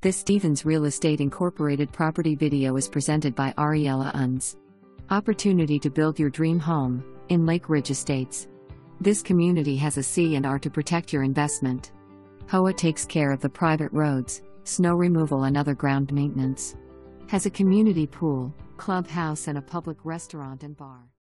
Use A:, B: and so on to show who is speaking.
A: This Stephens Real Estate Incorporated property video is presented by Ariela Unz. Opportunity to build your dream home in Lake Ridge Estates. This community has a C and R to protect your investment. HOA takes care of the private roads, snow removal and other ground maintenance. Has a community pool, clubhouse and a public restaurant and bar.